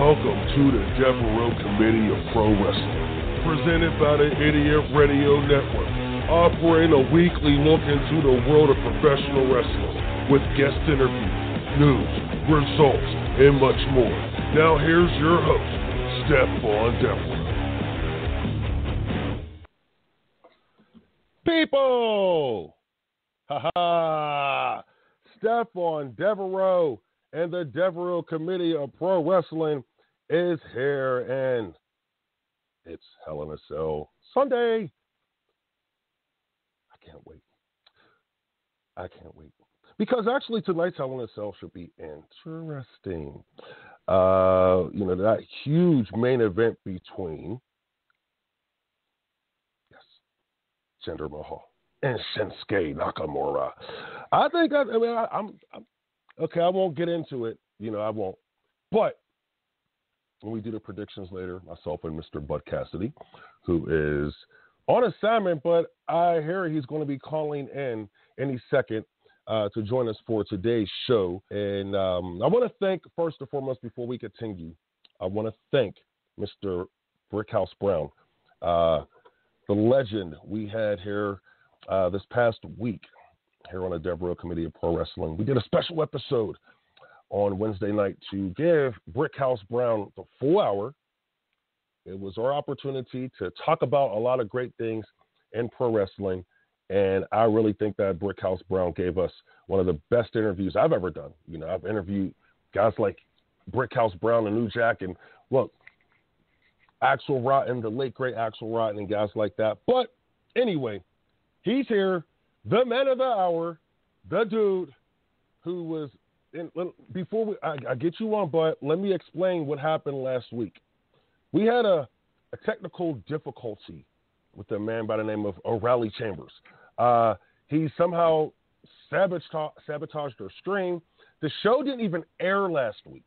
Welcome to the Devereux Committee of Pro Wrestling, presented by the Idiot Radio Network, offering a weekly look into the world of professional wrestling with guest interviews, news, results, and much more. Now here's your host, Stephon Devereux. People! Ha ha! Stephon Devereux and the Devereux Committee of Pro Wrestling is here, and it's Hell in a Cell Sunday. I can't wait. I can't wait. Because actually, tonight's Hell in a Cell should be interesting. Uh, you know, that huge main event between, yes, Jinder Mahal and Shinsuke Nakamura. I think, I, I mean, I, I'm, I'm Okay, I won't get into it. You know, I won't. But when we do the predictions later, myself and Mr. Bud Cassidy, who is on assignment, but I hear he's going to be calling in any second uh, to join us for today's show. And um, I want to thank, first and foremost, before we continue, I want to thank Mr. Brickhouse Brown, uh, the legend we had here uh, this past week here on the Devereux Committee of Pro Wrestling. We did a special episode on Wednesday night to give Brickhouse Brown the full hour. It was our opportunity to talk about a lot of great things in pro wrestling. And I really think that Brickhouse Brown gave us one of the best interviews I've ever done. You know, I've interviewed guys like Brickhouse Brown and New Jack, and look, Axl Rotten, the late great Axl Rotten, and guys like that. But anyway, he's here the man of the hour, the dude who was in, before we, I, I, get you on, but let me explain what happened last week. We had a, a technical difficulty with a man by the name of O'Reilly Chambers. Uh, he somehow sabotaged, sabotaged our stream. The show didn't even air last week.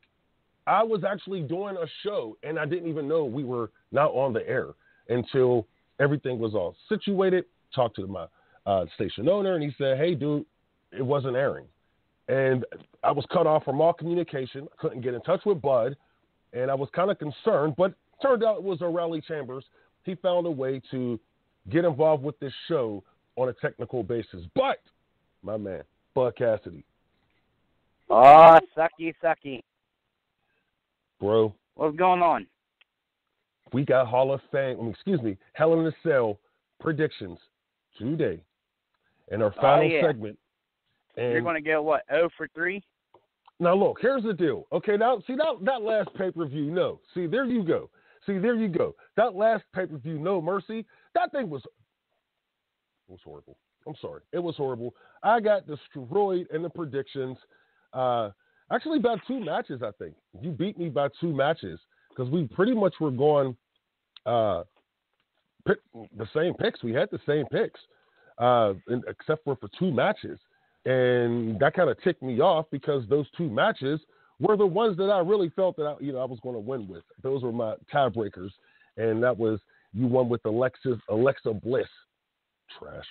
I was actually doing a show and I didn't even know we were not on the air until everything was all situated. Talked to my uh, station owner, and he said, "Hey, dude, it wasn't airing," and I was cut off from all communication. I couldn't get in touch with Bud, and I was kind of concerned. But turned out it was O'Reilly Chambers. He found a way to get involved with this show on a technical basis. But my man, Bud Cassidy. Oh, sucky, sucky. Bro. What's going on? We got Hall of Fame, I mean, excuse me, Hell in a Cell predictions today And our oh, final oh, yeah. segment. And You're going to get what? 0 for 3? Now look, here's the deal. Okay, now see that that last pay per view. No, see there you go. See there you go. That last pay per view, no mercy. That thing was was horrible. I'm sorry, it was horrible. I got destroyed in the predictions. Uh, actually, about two matches. I think you beat me by two matches because we pretty much were going uh, pick the same picks. We had the same picks uh, except for for two matches, and that kind of ticked me off because those two matches were the ones that I really felt that I, you know I was going to win with. Those were my tiebreakers, and that was you won with Alexis Alexa Bliss, trash.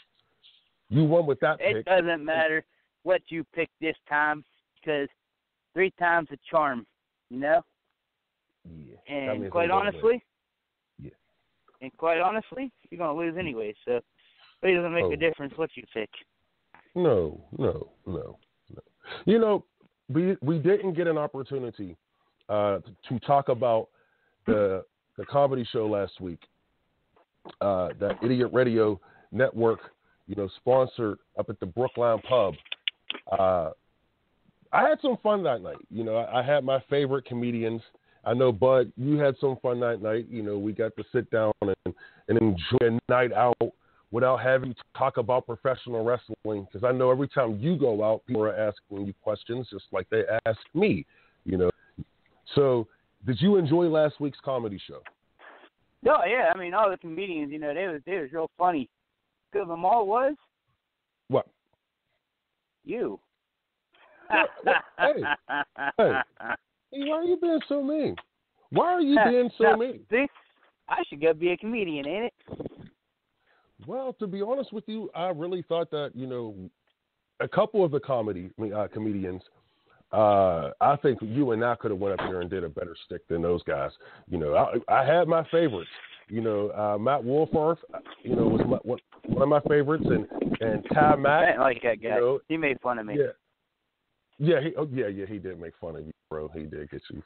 You won with that. It pick. doesn't matter what you pick this time because three times a charm, you know. Yeah. And quite honestly, yeah. And quite honestly, you're gonna lose anyway. So it doesn't make oh. a difference what you pick. No, no, no, no. You know, we we didn't get an opportunity uh, to, talk about the the comedy show last week. Uh, that Idiot Radio Network, you know, sponsored up at the Brookline Pub. Uh, I had some fun that night. You know, I, I had my favorite comedians. I know, Bud, you had some fun that night. You know, we got to sit down and, and enjoy a night out without having to talk about professional wrestling because I know every time you go out, people are asking you questions just like they ask me, you know. So, did you enjoy last week's comedy show? No, yeah. I mean, all the comedians, you know, they was they was real funny. Good of them all was what? You. hey, hey, hey, why are you being so mean? Why are you being so mean? See, I should go be a comedian, ain't it? Well, to be honest with you, I really thought that you know a couple of the comedy uh, comedians Uh, I think you and I could have went up there and did a better stick than those guys. You know, I, I had my favorites. You know, uh, Matt Wolfhard, you know, was my, one, one of my favorites, and and Ty Mack. I like that guy. You know, he made fun of me. Yeah, yeah, he, oh, yeah, yeah. He did make fun of you, bro. He did get you.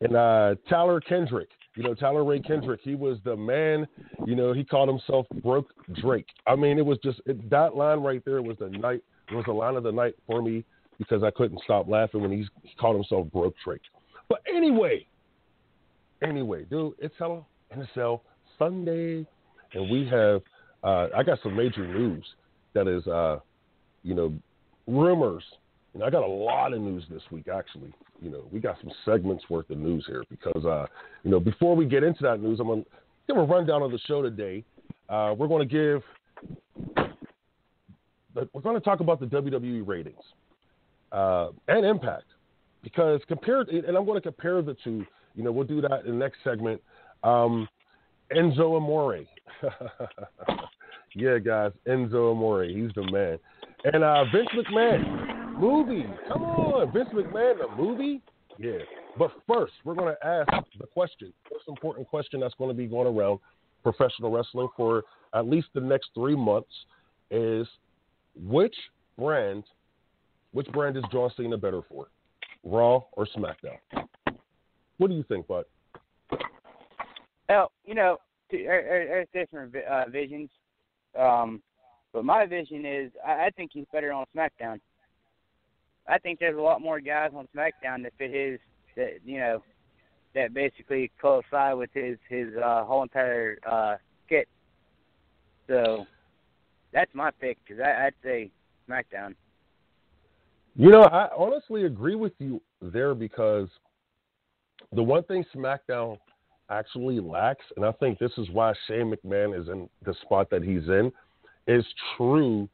And uh, Tyler Kendrick, you know, Tyler Ray Kendrick, he was the man. You know, he called himself Broke Drake. I mean, it was just it, that line right there was the night. Was the line of the night for me because I couldn't stop laughing when he's, he called himself Broke Drake. But anyway, anyway, dude, it's Hell in a Cell Sunday, and we have. Uh, I got some major news that is, uh, you know, rumors I got a lot of news this week, actually. You know, we got some segments worth of news here because, uh, you know, before we get into that news, I'm going to give a rundown of the show today. Uh, we're going to give, we're going to talk about the WWE ratings uh, and Impact because compared, and I'm going to compare the two. You know, we'll do that in the next segment. Um, Enzo Amore. yeah, guys, Enzo Amore. He's the man. And uh, Vince McMahon movie. Come on, Vince McMahon, the movie. Yeah. But first, we're going to ask the question, most important question that's going to be going around professional wrestling for at least the next three months is which brand, which brand is John Cena better for, Raw or SmackDown? What do you think, Bud? Well, you know, there's different uh, visions, um, but my vision is I, I think he's better on SmackDown. I think there's a lot more guys on SmackDown that fit his that you know that basically coincide with his his uh, whole entire uh, kit. So that's my pick because I'd say SmackDown. You know, I honestly agree with you there because the one thing SmackDown actually lacks, and I think this is why Shane McMahon is in the spot that he's in, is true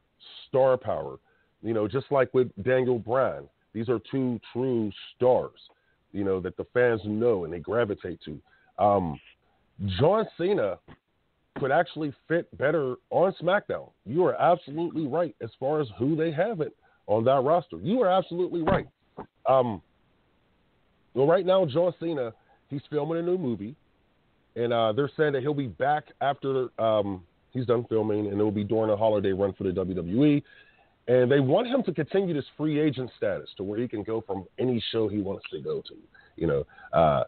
star power. You know, just like with Daniel Bryan, these are two true stars, you know, that the fans know and they gravitate to. Um, John Cena could actually fit better on SmackDown. You are absolutely right as far as who they have it on that roster. You are absolutely right. Um, well, right now, John Cena, he's filming a new movie, and uh, they're saying that he'll be back after um, he's done filming, and it will be during a holiday run for the WWE. And they want him to continue this free agent status to where he can go from any show he wants to go to. You know, uh,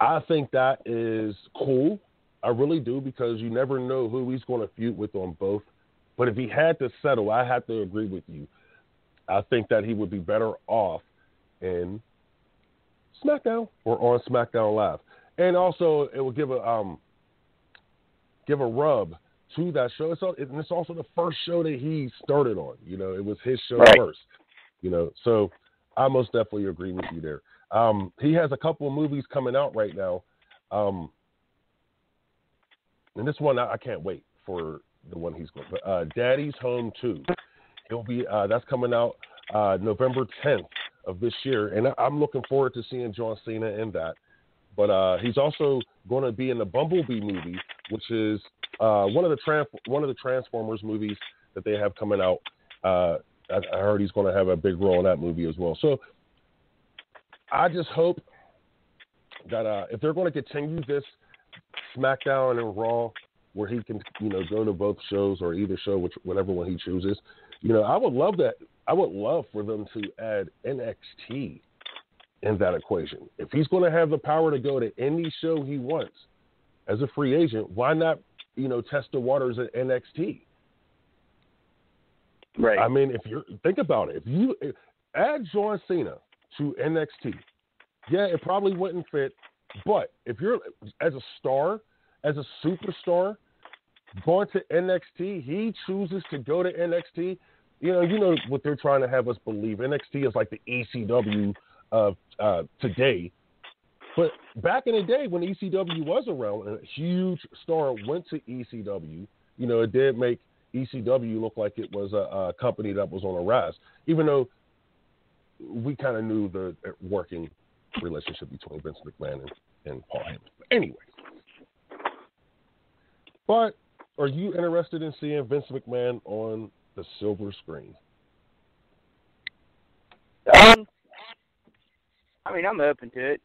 I think that is cool. I really do because you never know who he's going to feud with on both. But if he had to settle, I have to agree with you. I think that he would be better off in SmackDown or on SmackDown Live, and also it will give a um, give a rub to that show. It's, and it's also the first show that he started on. You know, it was his show right. first. You know, so I most definitely agree with you there. Um, he has a couple of movies coming out right now, um, and this one I, I, can't wait for the one he's going. But uh, Daddy's Home Two, he'll be uh, that's coming out uh, November 10th of this year, and I'm looking forward to seeing John Cena in that. But uh, he's also going to be in the Bumblebee movie, which is uh, one of the trans- one of the Transformers movies that they have coming out. Uh, I, I heard he's going to have a big role in that movie as well. So I just hope that uh, if they're going to continue this SmackDown and Raw, where he can you know go to both shows or either show, which whatever one he chooses, you know, I would love that. I would love for them to add NXT in that equation. If he's going to have the power to go to any show he wants as a free agent, why not you know, test the waters at NXT. Right. I mean, if you think about it, if you if, add John Cena to NXT, yeah, it probably wouldn't fit. But if you're as a star, as a superstar, going to NXT, he chooses to go to NXT. You know, you know what they're trying to have us believe. NXT is like the ECW of uh, today, but back in the day when ECW was around, a huge star went to ECW. You know, it did make ECW look like it was a, a company that was on a rise, even though we kind of knew the working relationship between Vince McMahon and, and Paul Heyman. Anyway, but are you interested in seeing Vince McMahon on the silver screen? Um, I mean, I'm open to it.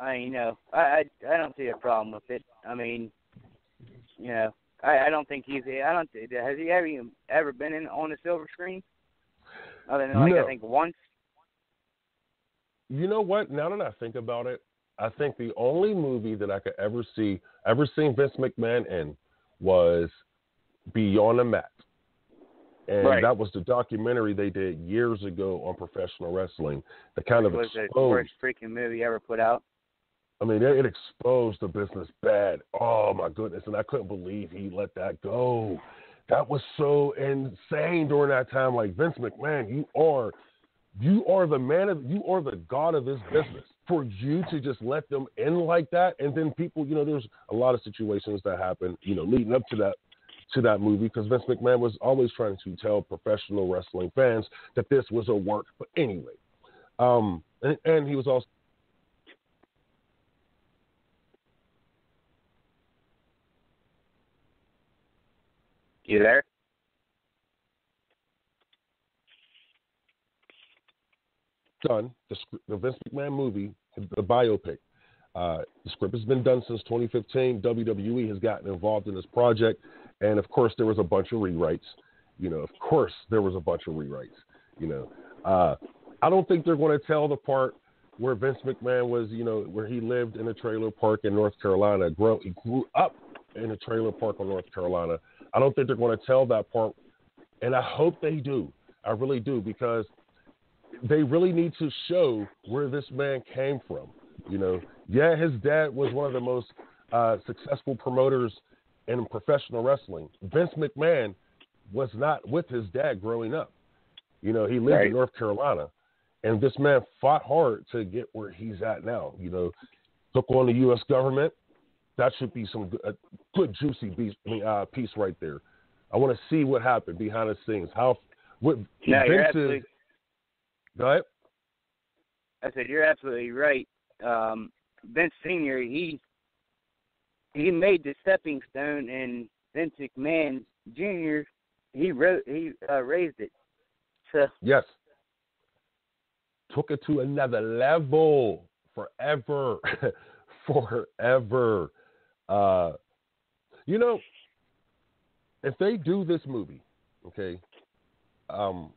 I you know, I I, I don't see a problem with it. I mean, you know, I, I don't think he's. I don't. Think, Has he ever ever been in on the silver screen? Other than like no. I think once. You know what? Now that I think about it, I think the only movie that I could ever see, ever seen Vince McMahon in, was Beyond the Mat, and right. that was the documentary they did years ago on professional wrestling. That kind of it was exposed. the worst freaking movie ever put out. I mean, it, it exposed the business bad. Oh my goodness, and I couldn't believe he let that go. That was so insane during that time. Like Vince McMahon, you are, you are the man of, you are the god of this business. For you to just let them in like that, and then people, you know, there's a lot of situations that happen, you know, leading up to that to that movie because Vince McMahon was always trying to tell professional wrestling fans that this was a work. But anyway, um, and, and he was also You there? done the, the Vince McMahon movie, the biopic. Uh, the script has been done since 2015. WWE has gotten involved in this project, and of course, there was a bunch of rewrites. You know, of course, there was a bunch of rewrites. You know, uh, I don't think they're going to tell the part where Vince McMahon was. You know, where he lived in a trailer park in North Carolina. Grow, he grew up in a trailer park in North Carolina. I don't think they're going to tell that part, and I hope they do. I really do because they really need to show where this man came from. You know, yeah, his dad was one of the most uh, successful promoters in professional wrestling. Vince McMahon was not with his dad growing up. You know, he lived right. in North Carolina, and this man fought hard to get where he's at now. You know, took on the U.S. government. That should be some good, good juicy piece, uh, piece right there. I want to see what happened behind the scenes. How what no, you're Vince's, absolutely, Go ahead. I said you're absolutely right. Um, Vince Senior, he he made the stepping stone, and Vince McMahon Jr. he wrote he uh, raised it. So Yes. Took it to another level forever. forever. Uh, you know, if they do this movie, okay, um,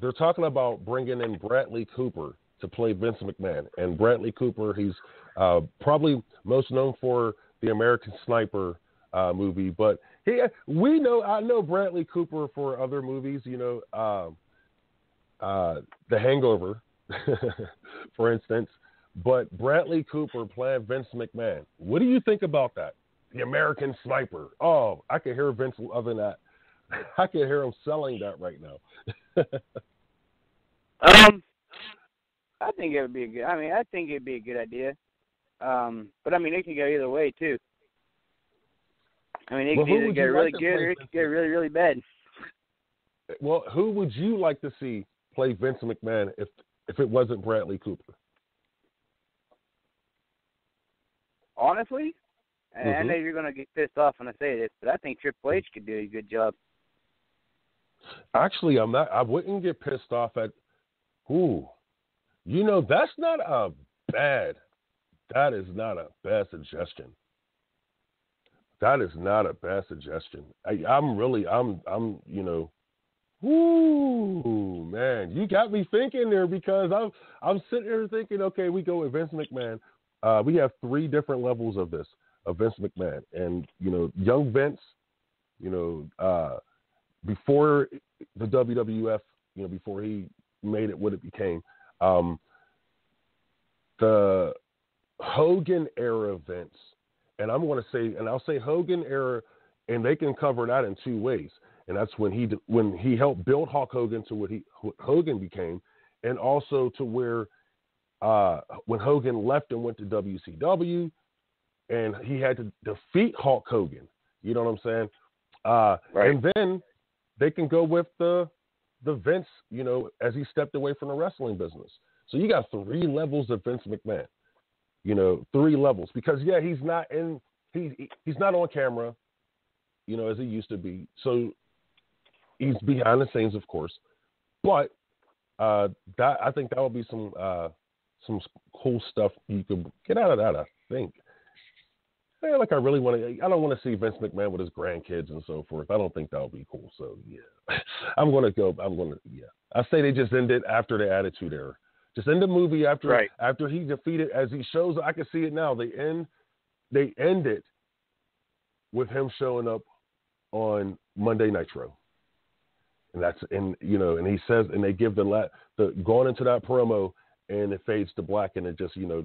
they're talking about bringing in Bradley Cooper to play Vince McMahon. And Bradley Cooper, he's uh, probably most known for the American Sniper uh, movie, but he, we know, I know Bradley Cooper for other movies, you know, uh, uh, The Hangover, for instance. But Bradley Cooper playing Vince McMahon. What do you think about that? The American Sniper. Oh, I could hear Vince than that. I could hear him selling that right now. um, I think it would be a good. I mean, I think it'd be a good idea. Um, but I mean, it could go either way too. I mean, it Well, could either get really like good or it could get really, really bad. Well, who would you like to see play Vince McMahon if if it wasn't Bradley Cooper? Honestly, and I Mhm. know you're gonna get pissed off when I say this, but I think Triple H could do a good job. Actually, I'm not. I wouldn't get pissed off at. Ooh, you know that's not a bad. That is not a bad suggestion. That is not a bad suggestion. I, I'm really. I'm. I'm. You know. Ooh, man, you got me thinking there because I'm. I'm sitting here thinking. Okay, we go with Vince McMahon. Uh, we have three different levels of this of Vince McMahon, and you know, young Vince. You know. uh before the WWF, you know, before he made it what it became, um, the Hogan era events, and I'm going to say, and I'll say Hogan era, and they can cover that in two ways, and that's when he when he helped build Hulk Hogan to what he what Hogan became, and also to where uh, when Hogan left and went to WCW, and he had to defeat Hulk Hogan. You know what I'm saying? Uh, Right. And then they can go with the the Vince, you know, as he stepped away from the wrestling business. So you got three levels of Vince McMahon. You know, three levels because yeah, he's not in he he's not on camera, you know, as he used to be. So he's behind the scenes, of course, but uh, that I think that would be some uh, some cool stuff you could get out of that. I think. Like I really want to. I don't want to see Vince McMahon with his grandkids and so forth. I don't think that would be cool. So yeah, I'm going to go. I'm going to yeah. I say they just end it after the Attitude Era. Just end the movie after right. after he defeated. As he shows, I can see it now. They end. They end it with him showing up on Monday Nitro and that's and you know, and he says, and they give the la- the going into that promo, and it fades to black, and it just you know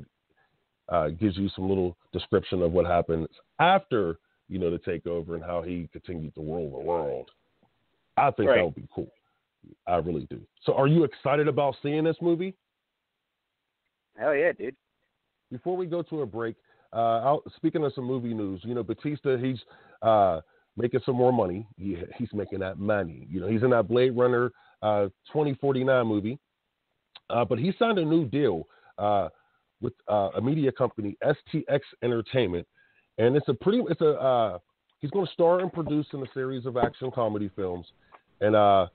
uh, gives you some little description of what happens after you know the takeover and how he continued to rule the world. I think right. that would be cool. I really do. So, are you excited about seeing this movie? Hell yeah, dude. Before we go to a break, uh, speaking of some movie news, you know, Batista, he's uh, making some more money. He, he's making that money. You know, he's in that Blade Runner uh, 2049 movie. Uh, but he signed a new deal uh, with uh, a media company, STX Entertainment, and it's a pretty. It's a. Uh, he's going to star and produce in a series of action comedy films, and uh,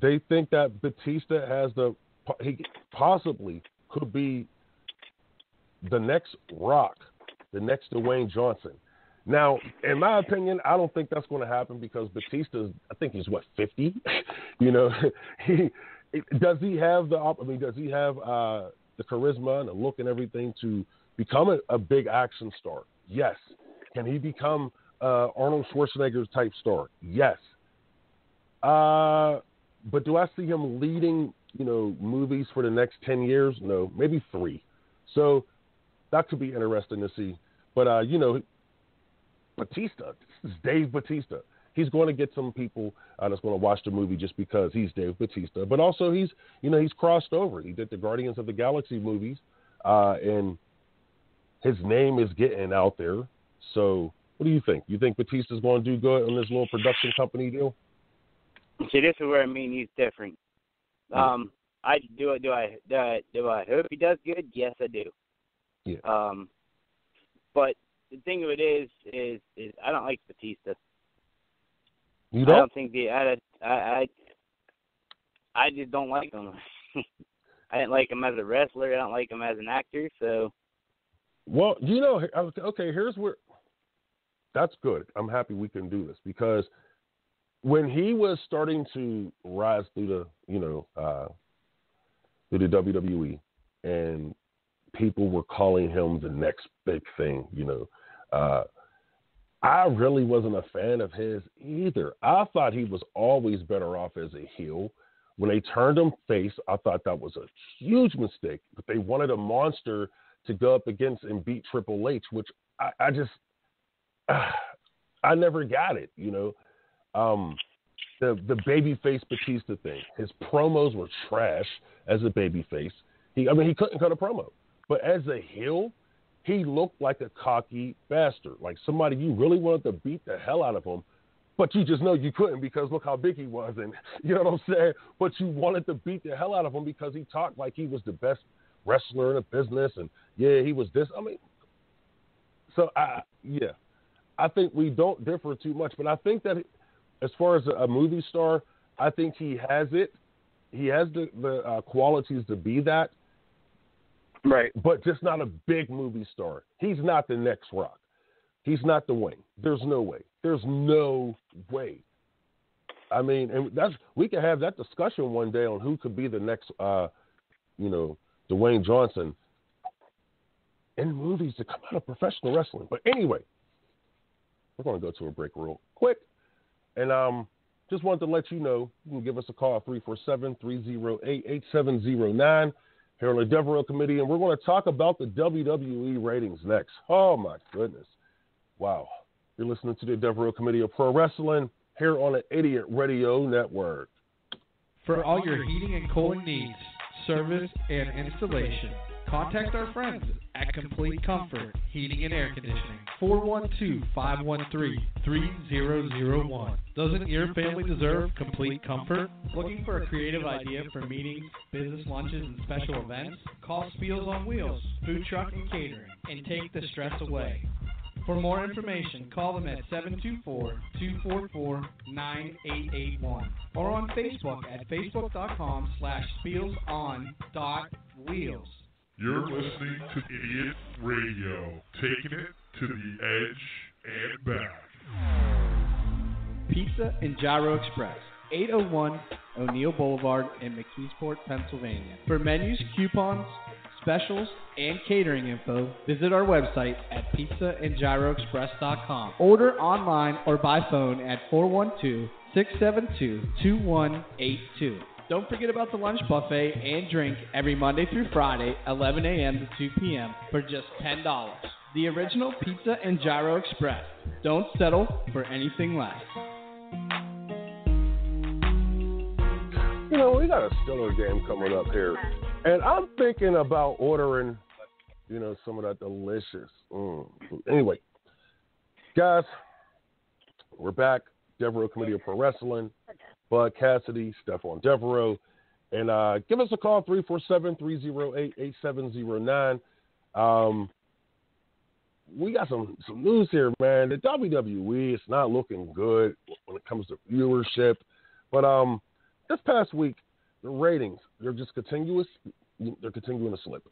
they think that Batista has the he possibly could be the next Rock, the next Dwayne Johnson. Now, in my opinion, I don't think that's going to happen because Batista, I think he's what fifty. you know, he does he have the I mean, does he have uh, the charisma and the look and everything to become a, a big action star? Yes. Can he become uh, Arnold Schwarzenegger type star? Yes. Uh, but do I see him leading, you know, movies for the next ten years? No, maybe three. So that could be interesting to see. But uh, you know, Batista. This is Dave Batista. He's going to get some people uh, that's going to watch the movie just because he's Dave Batista. But also, he's you know he's crossed over. He did the Guardians of the Galaxy movies, uh, and his name is getting out there. So, what do you think? You think Batista's going to do good on this little production company deal? See, this is where I mean he's different. Um, I do. Do I? Do I, do I hope he does good? Yes, I do. Yeah. Um, but the thing of it is, is, is I don't like Batista. You don't? I don't think the I I I, I just don't like him. I didn't like him as a wrestler. I don't like him as an actor. So. Well, you know, okay. Here's where. That's good. I'm happy we can do this because when he was starting to rise through the, you know, uh, through the WWE, and people were calling him the next big thing, you know, uh, I really wasn't a fan of his either. I thought he was always better off as a heel. When they turned him face, I thought that was a huge mistake. But they wanted a monster to go up against and beat Triple H, which I, I just uh, I never got it. You know, um, the the babyface Batista thing. His promos were trash as a babyface. He, I mean, he couldn't cut a promo. But as a heel, he looked like a cocky bastard, like somebody you really wanted to beat the hell out of him, but you just know you couldn't because look how big he was, and you know what I'm saying. But you wanted to beat the hell out of him because he talked like he was the best wrestler in the business, and yeah, he was this. I mean, so I yeah, I think we don't differ too much, but I think that as far as a movie star, I think he has it. He has the the uh, qualities to be that. Right. But just not a big movie star. He's not the next Rock. He's not the Wayne. There's no way. There's no way. I mean, and that's we can have that discussion one day on who could be the next, uh, you know, Dwayne Johnson in movies to come out of professional wrestling. But anyway, we're going to go to a break real quick, and um, just wanted to let you know you can give us a call at 347 308 8709 here on the Devereux Committee, and we're going to talk about the WWE ratings next. Oh my goodness. Wow. You're listening to the Devereux Committee of Pro Wrestling here on the Idiot Radio Network. For all your heating and cooling needs, service, and installation, contact our friends at Complete Comfort Heating and Air Conditioning. 412-513-3001. Doesn't your family deserve complete comfort? Looking for a creative idea for meetings, business lunches, and special events? Call Spiels on Wheels, Food Truck and Catering, and take the stress away. For more information, call them at 724-244-9881 or on Facebook at facebook.com slash spielson.wheels. You're listening to Idiot Radio, taking it to the edge and back. Pizza and Gyro Express, 801 O'Neill Boulevard in McKeesport, Pennsylvania. For menus, coupons, specials, and catering info, visit our website at pizzaandgyroexpress.com. Order online or by phone at 412 672 2182. Don't forget about the lunch buffet and drink every Monday through Friday, 11 a.m. to 2 p.m. for just $10. The original Pizza and Gyro Express. Don't settle for anything less. You know, we got a Steeler game coming up here, and I'm thinking about ordering, you know, some of that delicious. Mm. Anyway, guys, we're back. Devereux Committee of Pro Wrestling, Bud Cassidy, Stephon Devereux, and uh, give us a call 347-308-8709. Um, we got some some news here, man. The WWE is not looking good when it comes to viewership, but um this past week, the ratings they're just continuous. They're continuing to slip.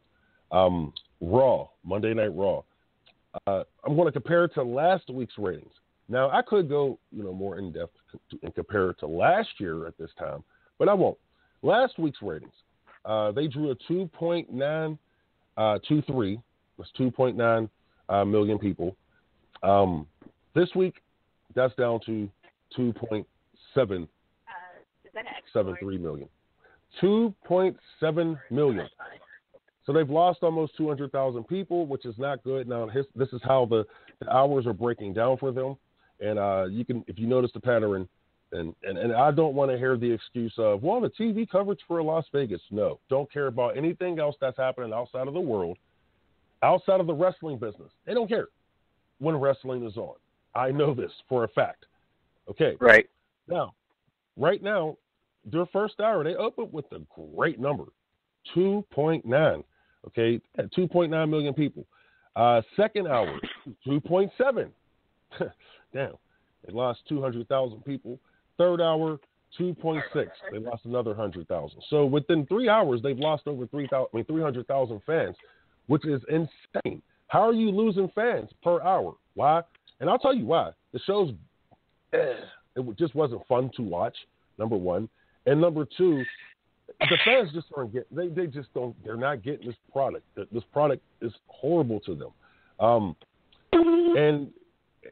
Um, Raw, Monday Night Raw. Uh, I'm going to compare it to last week's ratings. Now I could go, you know, more in depth and compare it to last year at this time, but I won't. Last week's ratings, uh, they drew a 2.923. Uh, that's 2.9 uh, million people. Um, this week, that's down to 2.7 seven three million. Two point seven million. So they've lost almost two hundred thousand people, which is not good. Now his, this is how the, the hours are breaking down for them, and uh, you can if you notice the pattern, and, and and I don't want to hear the excuse of well the TV coverage for Las Vegas. No, don't care about anything else that's happening outside of the world, outside of the wrestling business. They don't care when wrestling is on. I know this for a fact. Okay. Right. Now, right now, their first hour, they opened with a great number 2.9. Okay, at 2.9 million people. Uh, second hour, 2.7. Damn, they lost 200,000 people. Third hour, 2.6. They lost another 100,000. So within three hours, they've lost over 3,000, I mean, 300,000 fans, which is insane. How are you losing fans per hour? Why? And I'll tell you why. The show's, it just wasn't fun to watch, number one. And number two, the fans just aren't getting. They they just don't. They're not getting this product. This product is horrible to them. Um, and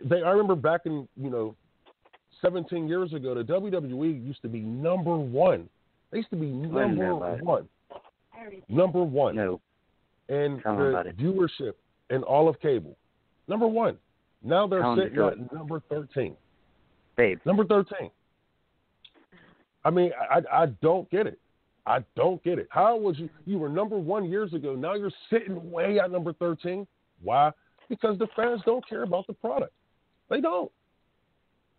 they. I remember back in you know, 17 years ago, the WWE used to be number one. They used to be number one. Number one. No. And Tell the viewership in all of cable, number one. Now they're Tell sitting at number 13. Babe. Number 13. I mean, I, I don't get it. I don't get it. How was you? You were number one years ago. Now you're sitting way at number 13. Why? Because the fans don't care about the product. They don't.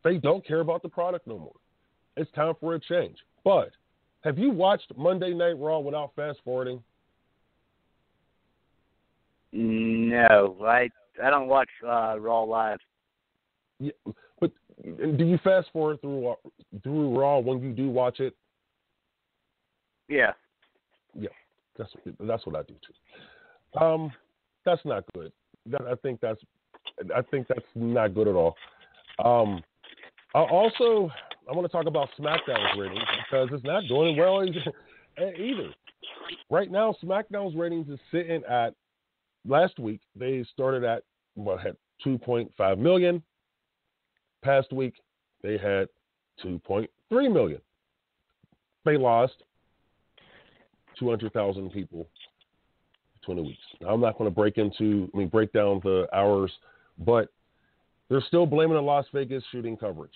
They don't care about the product no more. It's time for a change. But have you watched Monday Night Raw without fast forwarding? No, I I don't watch uh, Raw live. Yeah, but do you fast forward through through Raw when you do watch it? Yeah. Yeah, that's that's what I do too. Um, that's not good. That, I think that's I think that's not good at all. Um, I also I want to talk about SmackDown's ratings because it's not doing well either. Right now, SmackDown's ratings is sitting at last week they started at what had 2.5 million. Past week they had 2.3 million. They lost 200,000 people 20 weeks. Now, I'm not going to break into, I mean, break down the hours, but they're still blaming the Las Vegas shooting coverage.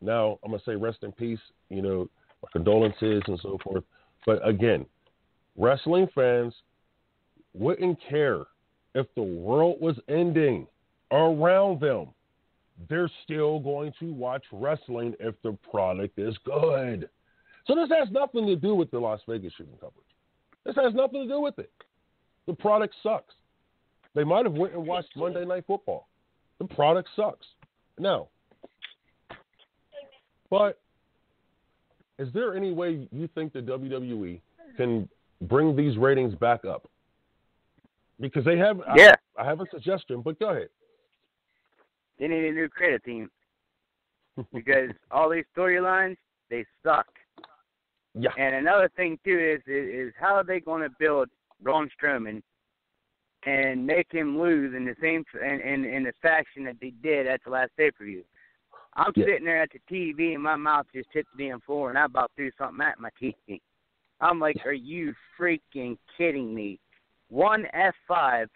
Now, I'm going to say rest in peace, you know, my condolences and so forth. But again, wrestling fans wouldn't care if the world was ending around them. They're still going to watch wrestling if the product is good. So this has nothing to do with the Las Vegas shooting coverage. This has nothing to do with it. The product sucks. They might have went and watched Monday Night Football. The product sucks. No. But is there any way you think the WWE can bring these ratings back up? Because they have, Yeah. I, I have a suggestion, but go ahead. They need a new credit team because all these storylines they suck. Yeah. And another thing too is is, is how are they going to build Braun Strowman and make him lose in the same in in, in the fashion that they did at the last pay per view. I'm Yeah. sitting there at the TV and my mouth just hit the damn floor and I about threw something at my TV. I'm like, are you freaking kidding me? One F five.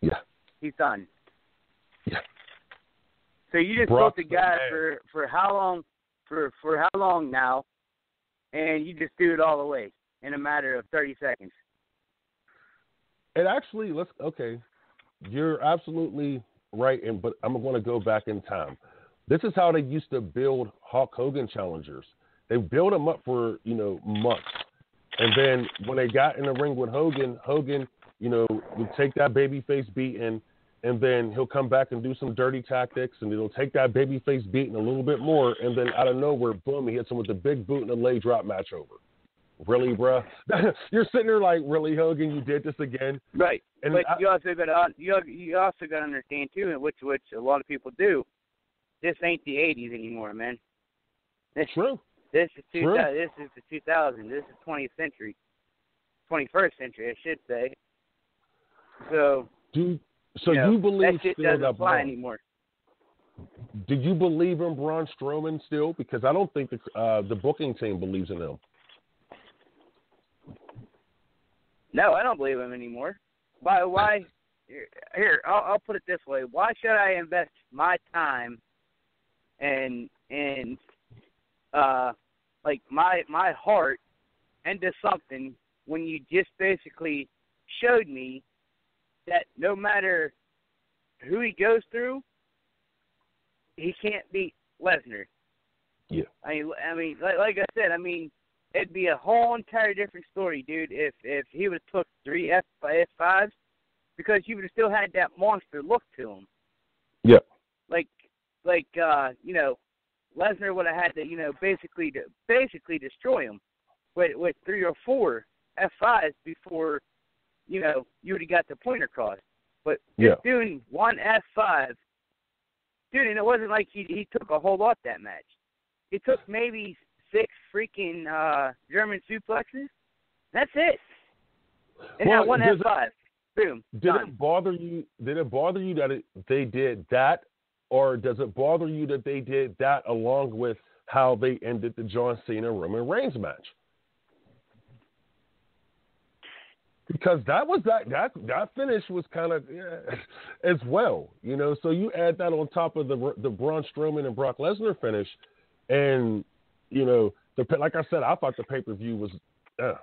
Yeah. He's done. Yeah. So you just Brock's built the the guy man. for for how long? For for how long now? And you just threw it all away in a matter of thirty seconds. And actually, let's okay. You're absolutely right, and but I'm going to go back in time. This is how they used to build Hulk Hogan challengers. They build them up for you know months, and then when they got in the ring with Hogan, Hogan, you know, would take that babyface beating, and then he'll come back and do some dirty tactics, and he'll take that babyface beating a little bit more, and then out of nowhere, boom, he hits him with the big boot and a leg drop match over. Really, bruh? You're sitting there like, really, Hogan? You did this again? Right. And but I- you also got to you you also got to understand too, which which a lot of people do. This ain't the '80s anymore, man. This True. this is two, True. this is the 2000s. This is 20th century, 21st century, I should say. So Do so you, know, you believe that shit still doesn't Braun? anymore. Do you believe in Braun Strowman still? Because I don't think the uh, the booking team believes in him. No, I don't believe him anymore. Why? Why? Here, I'll, I'll put it this way: Why should I invest my time and and uh like my my heart into something when you just basically showed me that no matter who he goes through, he can't beat Lesnar. Yeah. I mean, I mean, like, like I said, I mean, it'd be a whole entire different story, dude. If if he would have took three F F fives, because you would have still had that monster look to him. Yeah. Like, like uh, you know, Lesnar would have had to, you know, basically to basically destroy him with with three or four F fives before, you know, you would have got the point across. But just Yeah. doing one F five, dude, and it wasn't like he he took a whole lot that match. He took maybe six freaking uh German suplexes. That's it. And Well, that one F five. Boom. Did done. it bother you? Did it bother you that it, they did that, or does it bother you that they did that along with how they ended the John Cena Roman Reigns match? Because that was that that that finish was kind of yeah, as well, you know. So you add that on top of the the Braun Strowman and Brock Lesnar finish, and you know the like I said, I thought the pay per view was, uh,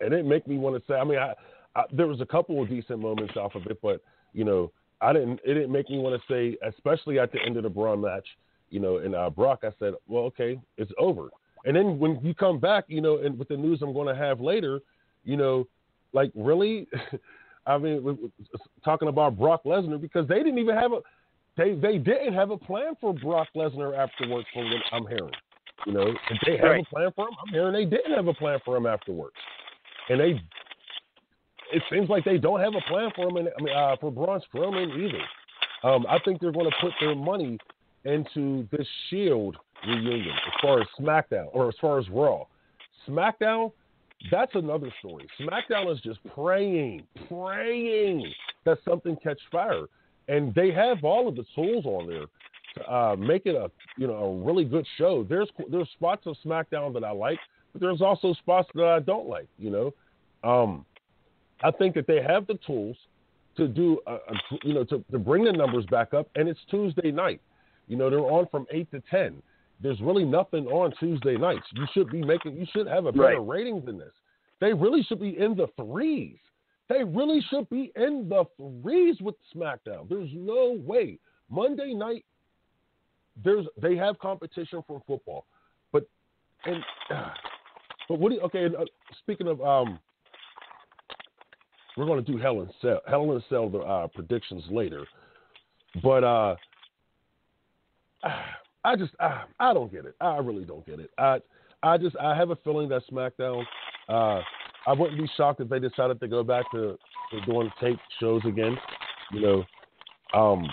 it didn't make me want to say. I mean, I, I there was a couple of decent moments off of it, but you know, I didn't. It didn't make me want to say, especially at the end of the Braun match, you know, in uh, Brock. I said, well, okay, it's over. And then when you come back, you know, and with the news I'm going to have later, you know, like really, I mean, talking about Brock Lesnar because they didn't even have a, they they didn't have a plan for Brock Lesnar afterwards. From what I'm hearing, you know, did they have Right. a plan for him? I'm hearing they didn't have a plan for him afterwards, and they. It seems like they don't have a plan for him, and I mean, uh, for Braun Strowman either. Um, I think they're going to put their money into this Shield reunion as far as SmackDown or as far as Raw. SmackDown, that's another story. SmackDown is just praying, praying that something catch fire, and they have all of the tools on there uh, make it a you know a really good show. There's there's spots of SmackDown that I like, but there's also spots that I don't like. You know, um, I think that they have the tools to do a, a you know to, to bring the numbers back up, and it's Tuesday night. You know, they're on from eight to ten. There's really nothing on Tuesday nights. You should be making. You should have a better Right. ratings than this. They really should be in the threes. They really should be in the threes with SmackDown. There's no way Monday night. There's they have competition from football, but and but what do you, okay? uh, speaking of um, we're going to do Cell. Hell in Cell the uh, predictions later. But uh, I just I, I don't get it. I really don't get it. I I just I have a feeling that SmackDown. Uh, I wouldn't be shocked if they decided to go back to, to doing tape shows again. You know, um,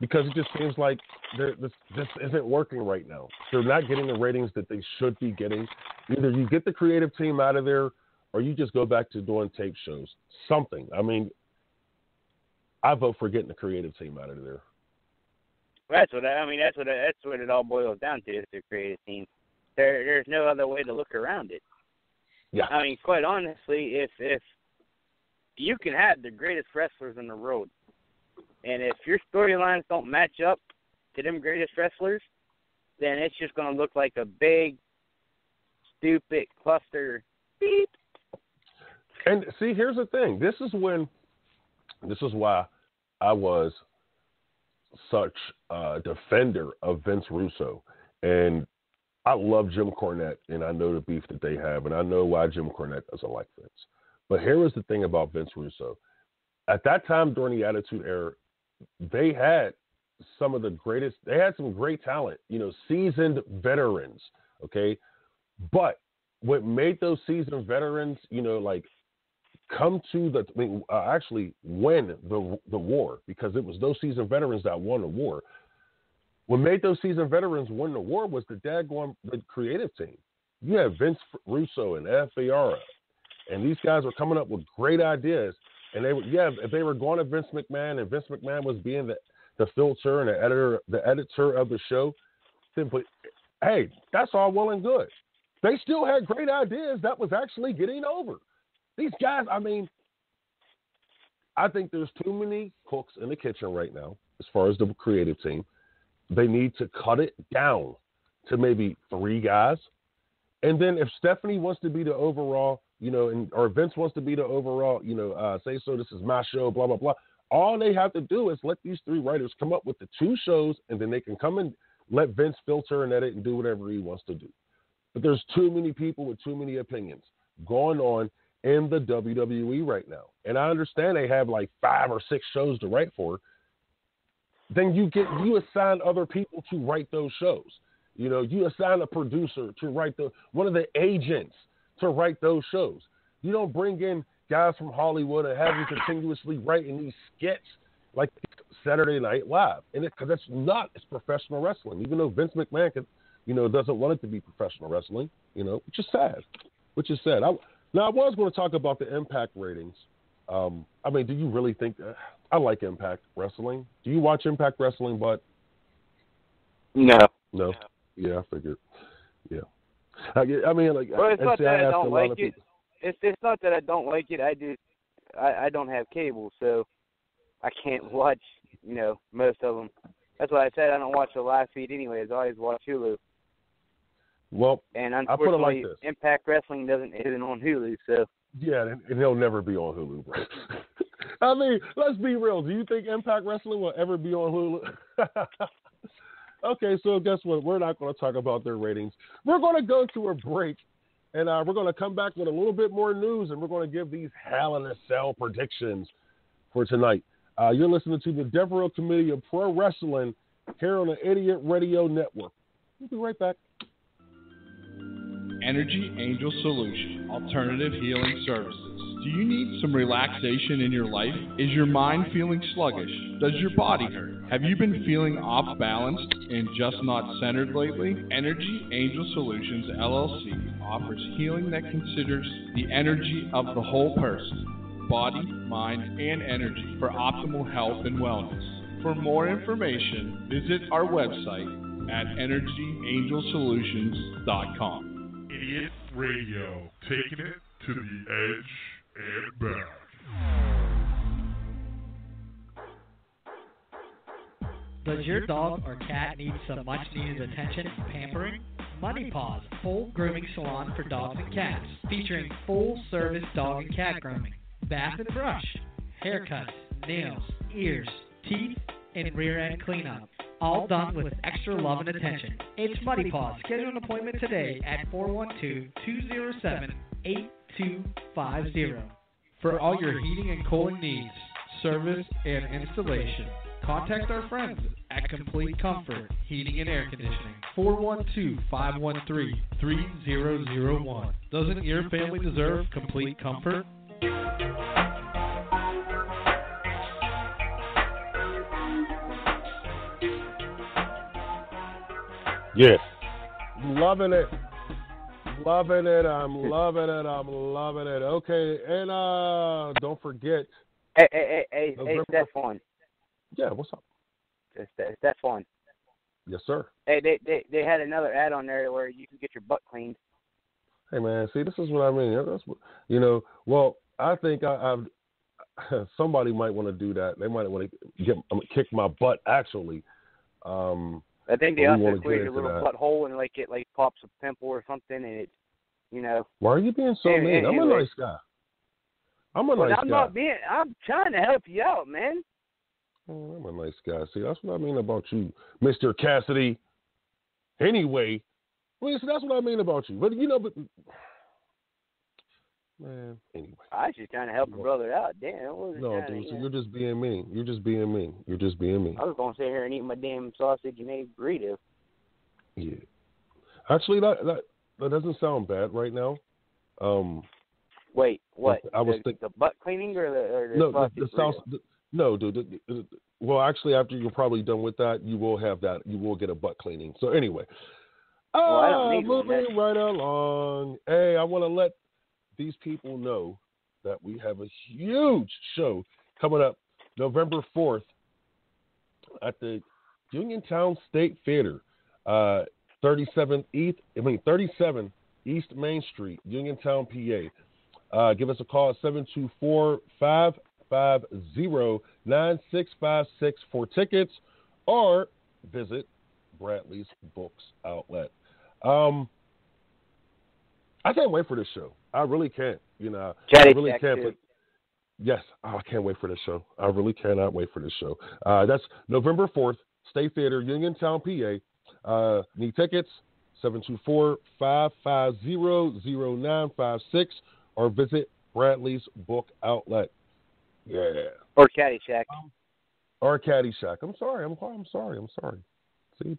because it just seems like this this isn't working right now. They're not getting the ratings that they should be getting. Either you get the creative team out of there, or you just go back to doing tape shows. Something. I mean, I vote for getting the creative team out of there. That's what I, I mean. That's what that's what it all boils down to is the creative team. There, there's no other way to look around it. Yeah. I mean, quite honestly, if if you can have the greatest wrestlers in the world, and if your storylines don't match up to them greatest wrestlers, then it's just going to look like a big, stupid cluster. Beep. And see, here's the thing. This is when, this is why I was such a defender of Vince Russo. And I love Jim Cornette, and I know the beef that they have, and I know why Jim Cornette doesn't like Vince. But here is the thing about Vince Russo. At that time during the Attitude Era, they had some of the greatest, they had some great talent, you know, seasoned veterans, okay? But what made those seasoned veterans, you know, like come to the, I mean, uh, actually win the the war because it was those seasoned veterans that won the war. What made those seasoned veterans win the war was the daggone the creative team. You had Vince Russo and F. And these guys were coming up with great ideas. And they were, yeah, if they were going to Vince McMahon, and Vince McMahon was being the, the filter and the editor, the editor of the show, but hey, that's all well and good. They still had great ideas that was actually getting over. These guys, I mean, I think there's too many cooks in the kitchen right now as far as the creative team. They need to cut it down to maybe three guys. And then if Stephanie wants to be the overall, you know, and or Vince wants to be the overall, you know, uh, say so this is my show, blah blah blah. All they have to do is let these three writers come up with the two shows, and then they can come and let Vince filter and edit and do whatever he wants to do. But there's too many people with too many opinions going on in the WWE right now. And I understand they have like five or six shows to write for. Then you get you assign other people to write those shows. You know, you assign a producer to write the one of the agents to write those shows. You don't bring in guys from Hollywood and have them continuously writing these skits like Saturday Night Live, and because that's not it's professional wrestling. Even though Vince McMahon, could, you know, doesn't want it to be professional wrestling, you know, which is sad. Which is sad. I, now I was going to talk about the Impact ratings. Um, I mean, do you really think? Uh, I like Impact Wrestling. Do you watch Impact Wrestling, but no, no, yeah, I figured, I, I mean, like, well, it's not that I, I don't like it. It's it's not that I don't like it. I just I, I don't have cable, so I can't watch you know most of them. That's why I said I don't watch the live feed anyways. I always watch Hulu. Well, and unfortunately, like Impact Wrestling doesn't isn't on Hulu, so yeah, and, and he'll never be on Hulu. Bro. I mean, let's be real. Do you think Impact Wrestling will ever be on Hulu? Okay, so guess what? We're not going to talk about their ratings. We're going to go to a break, and uh, we're going to come back with a little bit more news, and we're going to give these Hell in a Cell predictions for tonight. Uh, you're listening to the Devereux Committee of Pro Wrestling here on the Idiot Radio Network. We'll be right back. Energy Angel Solution, Alternative Healing Services. Do you need some relaxation in your life? Is your mind feeling sluggish? Does your body hurt? Have you been feeling off balance and just not centered lately? Energy Angel Solutions LLC offers healing that considers the energy of the whole person body, mind, and energy for optimal health and wellness. For more information, visit our website at energyangelsolutions.com. Idiot Radio, taking it to the edge and back. Does your dog or cat need some much needed attention and pampering? Muddy Paws, full grooming salon for dogs and cats, featuring full service dog and cat grooming, bath and brush, haircuts, nails, ears, teeth, and rear end cleanup all done with extra love and attention. It's Muddy Paws. Schedule an appointment today at 412-207-8250. For all your heating and cooling needs, service and installation, contact our friends at Complete Comfort Heating and Air Conditioning. 412-513-3001. Doesn't your family deserve complete comfort? Yes. Loving it. Loving it. I'm loving it. I'm loving it. Okay. And uh don't forget. Hey, hey, hey, hey, hey Stephon. Yeah, what's up? It's Ste- Stephon. Yes, sir. Hey, they, they they had another ad on there where you can get your butt cleaned. Hey man, see this is what I mean. That's what, you know, well, I think I, I've somebody might want to do that. They might want to get um, kick my butt actually. Um I think they also wanna clear get your into little butthole and like it like pops a pimple or something, and it, you know. why are you being so Hey, mean? I'm a nice guy. I'm a nice I'm guy. not being. I'm trying to help you out, man. Oh, I'm a nice guy. See, that's what I mean about you, Mr. Cassidy. Anyway, I mean, see, that's what I mean about you. But you know, but man, anyway. I was just trying to help a brother out. Damn, wasn't No, trying to, dude, you so know. you're just being mean. You're just being mean. You're just being mean. I was gonna sit here and eat my damn sausage and egg burrito. Yeah. Actually, that that that doesn't sound bad right now. Um, Wait, what? I was the, think- the butt cleaning or the or the no, the, sausage the burrito? sounds. The, no, dude. The, the, well, actually, after you're probably done with that, you will have that. You will get a butt cleaning. So anyway, Well, I ah, moving right along. Hey, I want to let these people know that we have a huge show coming up November fourth at the Uniontown State Theater, uh, 37th East. I mean 37 East Main Street, Uniontown, PA. Uh, give us a call at 724 550 9656 for tickets or visit Bradley's Books Outlet. Um, I can't wait for this show. I really can't. You know, Chatty I really can't. But yes, oh, I can't wait for this show. I really cannot wait for this show. Uh, that's November 4th, State Theater, Uniontown, PA. Uh, need tickets? 724-550-0956 or visit Bradley's Book Outlet. Yeah. Or Caddyshack. Or Caddyshack. I'm sorry. I'm, I'm sorry. I'm sorry. See?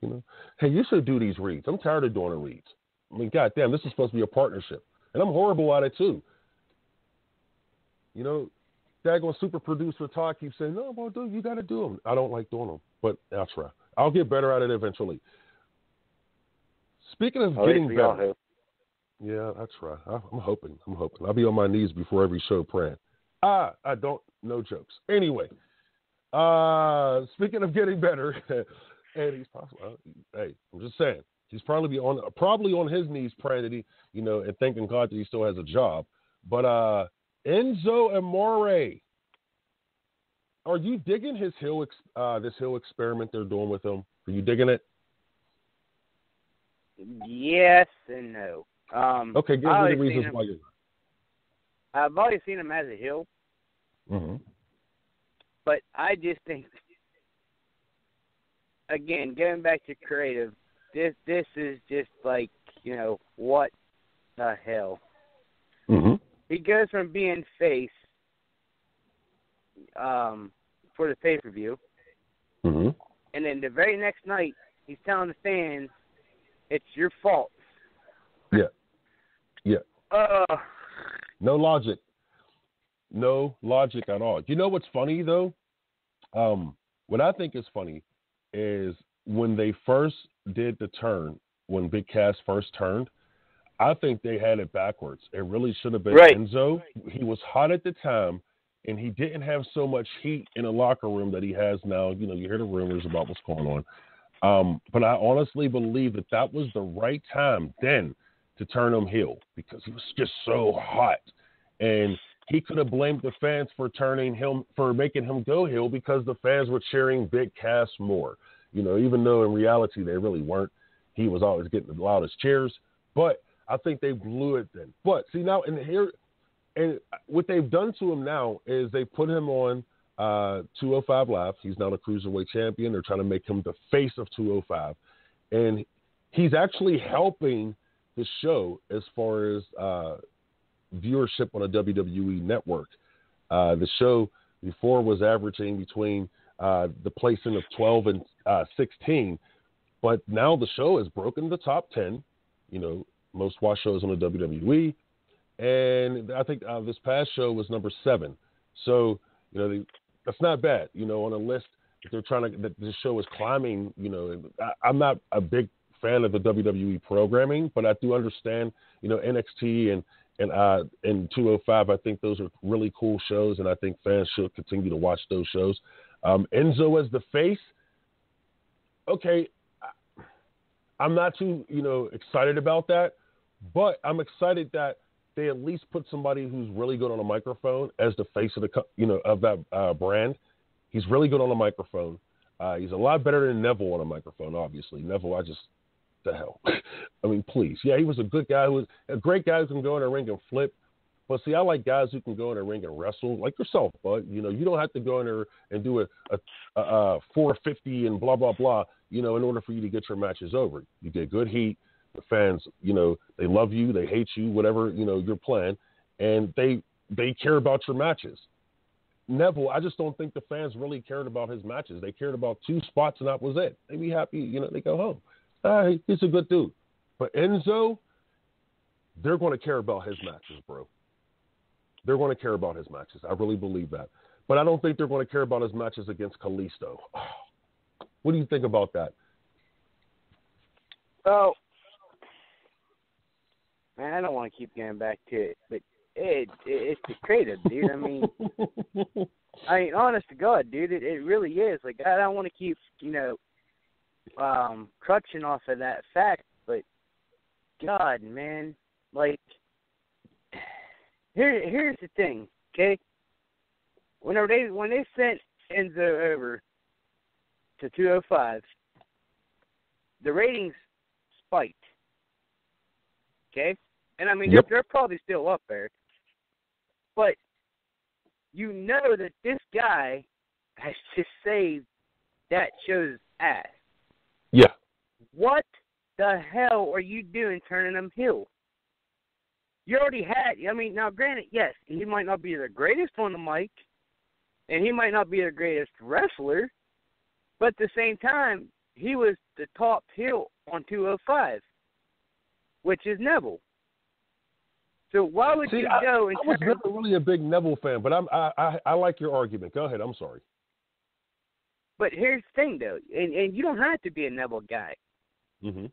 You know. Hey, you should do these reads. I'm tired of doing the reads. I mean, goddamn, this is supposed to be a partnership. And I'm horrible at it too. You know, daggone super producer Todd keeps saying, No, well, dude, you got to do them. I don't like doing them, but I'll try. I'll get better at it eventually. Speaking of At least getting better, yeah, that's right. I, I'm hoping. I'm hoping. I'll be on my knees before every show praying. Ah, I don't. No jokes. Anyway, uh, speaking of getting better, and he's possible. Hey, I'm just saying he's probably be on probably on his knees praying that he, you know, and thanking God that he still has a job. But uh, Enzo Amore, are you digging his heel? Ex- uh, this heel experiment they're doing with him? Are you digging it? Yes and no. Um, Okay, give me the reasons why you're. I've always seen him as a heel, Mm-hmm. but I just think, again, going back to creative, this this is just like you know what the hell. Mm-hmm. He goes from being face um, for the pay per view, Mm-hmm. and then the very next night he's telling the fans, "It's your fault." Yeah. Yeah. Uh, No logic. No logic at all. You know what's funny though? Um, what I think is funny is when they first did the turn, when Big Cass first turned, I think they had it backwards. It really should have been Right. Enzo. He was hot at the time, and he didn't have so much heat in the locker room that he has now. You know, you hear the rumors about what's going on. Um, but I honestly believe that that was the right time then to turn him heel because he was just so hot. And he could have blamed the fans for turning him for making him go heel because the fans were cheering Big Cass more. You know, even though in reality they really weren't. He was always getting the loudest cheers. But I think they blew it then. But see now and here and what they've done to him now is they put him on uh, 205 Live. He's now the cruiserweight champion. They're trying to make him the face of 205, and he's actually helping the show as far as uh, viewership on a WWE network. Uh, the show, before was averaging between uh, the placing of 12 and uh, 16. But now the show has broken the top 10, you know, most watched shows on the WWE. And I think uh, this past show was number seven. So, you know, they, that's not bad, you know, on a list. They're trying to, that this show is climbing, you know, I, I'm not a big fan of the WWE programming, but I do understand, you know, NXT and, and uh and 205 I think those are really cool shows and I think fans should continue to watch those shows. Um, Enzo as the face, okay, I'm not too you know excited about that, but I'm excited that they at least put somebody who's really good on a microphone as the face of the you know of that uh, brand. He's really good on a microphone. Uh, he's a lot better than Neville on a microphone. Obviously, Neville, I just the hell. I mean, please. Yeah, he was a good guy who was a great guy who can go in a ring and flip. But see, I like guys who can go in a ring and wrestle, like yourself. But you know, you don't have to go in there and do a, a, a 450 and blah blah blah. You know, in order for you to get your matches over, you get good heat. The fans, you know, they love you, they hate you, whatever you know your plan, and they they care about your matches. Neville, I just don't think the fans really cared about his matches. They cared about two spots, and that was it. They'd be happy, you know, they go home. Uh, he's a good dude. But Enzo, they're going to care about his matches, bro. They're going to care about his matches. I really believe that. But I don't think they're going to care about his matches against Kalisto. Oh, what do you think about that? Oh, man, I don't want to keep getting back to it, but it, it it's the creative, dude. I mean, I mean, honest to God, dude, it, it really is. Like, I don't want to keep, you know, um, crutching off of that fact, but God, man, like, here, here's the thing, okay? Whenever they when they sent Enzo over to 205, the ratings spiked. Okay, and I mean Yep. they're, they're probably still up there, but you know that this guy has just saved that show's ass. Yeah. What the hell are you doing turning them heel? You already had. I mean, now granted, yes, he might not be the greatest on the mic, and he might not be the greatest wrestler, but at the same time, he was the top heel on 205, which is Neville. So why would See, you I, go and I was never really a big Neville fan, but I'm I, I I like your argument. Go ahead. I'm sorry. But here's the thing, though, and and you don't have to be a Neville guy. hmm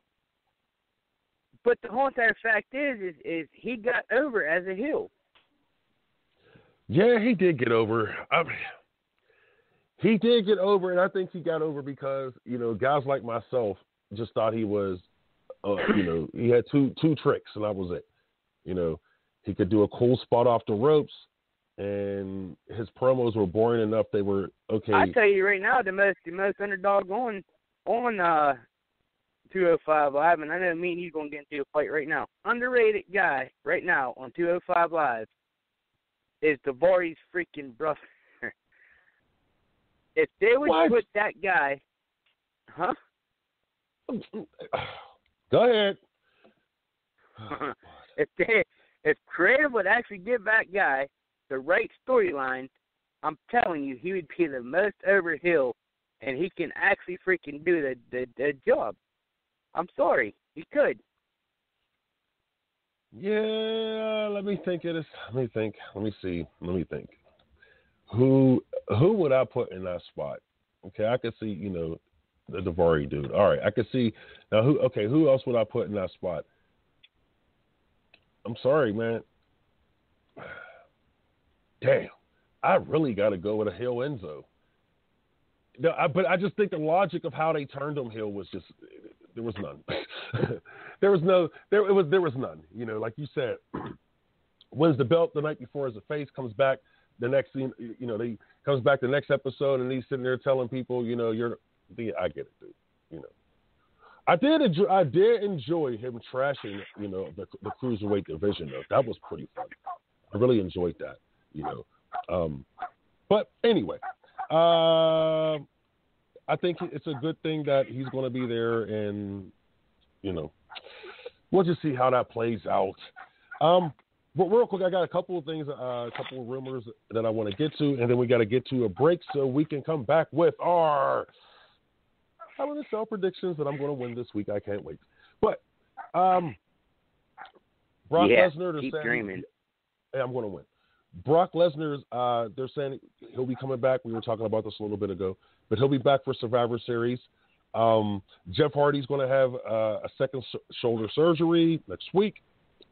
But the whole entire fact is, is, is he got over as a heel. Yeah, he did get over. I mean, he did get over, and I think he got over because you know guys like myself just thought he was, uh, you know, he had two two tricks, and that was it. You know, he could do a cool spot off the ropes, and his promos were boring enough. They were okay. I tell you right now, the most the most underdog on on uh 205 Live, and I know me and you gonna get into a fight right now. Underrated guy right now on 205 Live is Daivari's freaking brother. if they would What? put that guy, huh? Go ahead. if they if creative would actually give that guy the right storyline, I'm telling you, he would be the most over heel, and he can actually freaking do the the, the job. I'm sorry, he could. Yeah, let me think of this. Let me think. Let me see. Let me think. Who who would I put in that spot? Okay, I could see, you know, the Daivari dude. All right, I could see now who okay, who else would I put in that spot? I'm sorry, man. Damn. I really gotta go with a heel Enzo. No, I, but I just think the logic of how they turned him heel was just there was none. there was no there it was there was none. You know, like you said, wins the belt the night before as a face, comes back the next. You know, they comes back the next episode and he's sitting there telling people, you know, you're. I get it, dude. You know, I did enjoy I did enjoy him trashing, you know, the the cruiserweight division though. That was pretty fun. I really enjoyed that. You know, um, but anyway. Um, I think it's a good thing that he's going to be there, and you know, we'll just see how that plays out. Um, but real quick, I got a couple of things, uh, a couple of rumors that I want to get to, and then we got to get to a break so we can come back with our Hell in a Cell predictions that I'm going to win this week. I can't wait. But um, Brock yeah, Lesnar, keep saying, dreaming. Hey, I'm going to win. Brock Lesnar's, uh, they're saying he'll be coming back. We were talking about this a little bit ago, but he'll be back for Survivor Series. Um, Jeff Hardy's going to have uh, a second sh- shoulder surgery next week.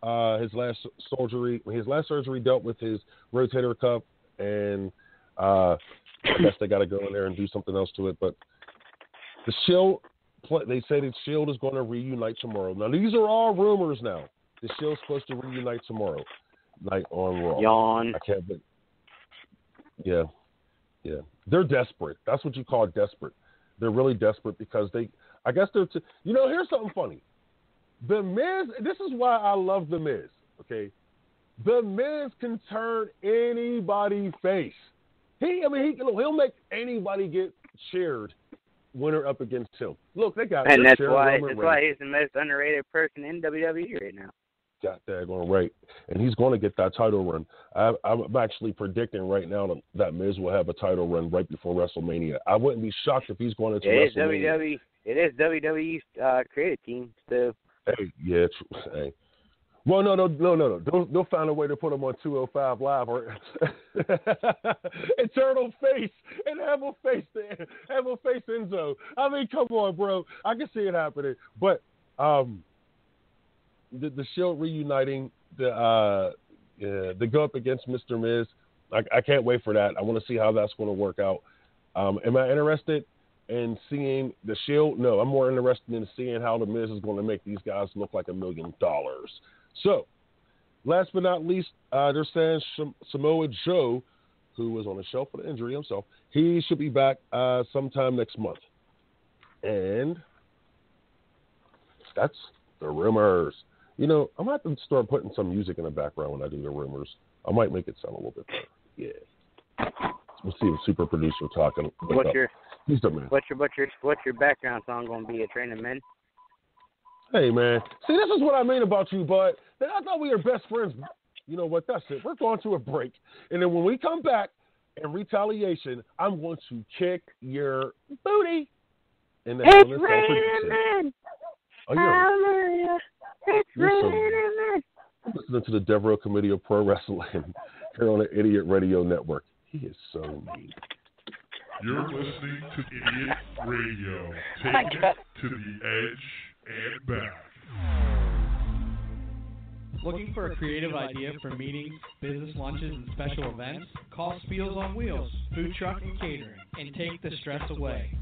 Uh, his last surgery, his last surgery dealt with his rotator cuff, and uh, I guess they got to go in there and do something else to it. But the Shield, they say the Shield is going to reunite tomorrow. Now these are all rumors. Now the Shield's supposed to reunite tomorrow night on Raw. Yawn. I can't. But yeah, yeah, they're desperate. That's what you call desperate. They're really desperate because they. I guess they're. T- you know, here's something funny. The Miz. This is why I love the Miz. Okay, the Miz can turn anybody face. He. I mean, he can. He'll make anybody get cheered when they're up against him. Look, they got. And that's why that's Reigns. why he's the most underrated person in WWE right now. Got daggone right, and he's going to get that title run. I, I'm actually predicting right now that, that Miz will have a title run right before WrestleMania. I wouldn't be shocked if he's going into It is. WWE. It is WWE's uh, creative team. So Hey, yeah, tr- hey. Well, no, no, no, no, no. They'll, they'll find a way to put him on 205 Live or Eternal Face and have him face the, have him face Enzo. I mean, come on, bro. I can see it happening. But um, the, the Shield reuniting, the uh, yeah, they go up against Mr. Miz. I, I can't wait for that. I want to see how that's going to work out. Um, am I interested in seeing the Shield? No, I'm more interested in seeing how the Miz is going to make these guys look like a million dollars. So, last but not least, uh, they're saying Sam- Samoa Joe, who was on the shelf for the injury himself, he should be back uh, sometime next month. And that's the rumors. You know, I'm going to have to start putting some music in the background when I do the rumors. I might make it sound a little bit better. Yeah. We'll see the super producer talking. what's up. your He's the man. what's your what's your what's your background song going to be? A training men? Hey, man. See, this is what I mean about you, bud. That I thought we were best friends. You know what? That's it. We're going to a break. And then when we come back in retaliation, I'm going to kick your booty. And that's It's on this self-prediction. Oh, you're, Hallelujah. It's You're raining you're listening to the Devereux Committee of Pro Wrestling here on the Idiot Radio Network. He is so mean. You're listening to Idiot Radio, Take taking God. it to the edge and back. Looking for a creative idea for meetings, business lunches, and special events? Call Spiels on Wheels, Food Truck and Catering, and take the stress away.